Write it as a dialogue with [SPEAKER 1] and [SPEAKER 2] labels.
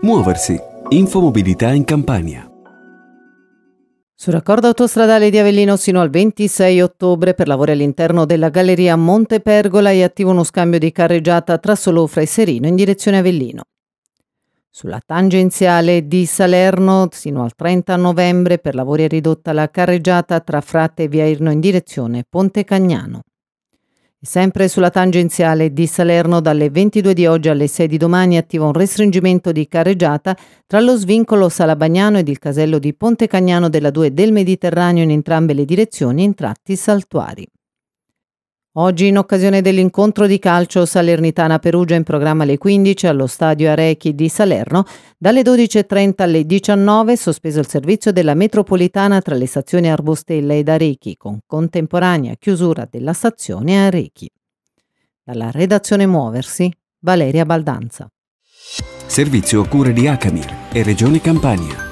[SPEAKER 1] Muoversi. Infomobilità in Campania.
[SPEAKER 2] Sul raccordo autostradale di Avellino sino al 26 ottobre per lavori all'interno della galleria Montepergola è attivo uno scambio di carreggiata tra Solofra e Serino in direzione Avellino. Sulla tangenziale di Salerno sino al 30 novembre per lavori è ridotta la carreggiata tra Frate e Via Irno in direzione Ponte Cagnano. Sempre sulla tangenziale di Salerno dalle 22 di oggi alle 6 di domani attiva un restringimento di carreggiata tra lo svincolo Salabagnano ed il casello di Ponte Cagnano della 2 del Mediterraneo in entrambe le direzioni in tratti saltuari. Oggi, in occasione dell'incontro di calcio Salernitana-Perugia in programma alle 15 allo stadio Arechi di Salerno, dalle 12.30 alle 19 sospeso il servizio della metropolitana tra le stazioni Arbostella ed Arechi, con contemporanea chiusura della stazione Arechi. Dalla redazione Muoversi, Valeria Baldanza.
[SPEAKER 1] Servizio a cura di Acamir e Regione Campania.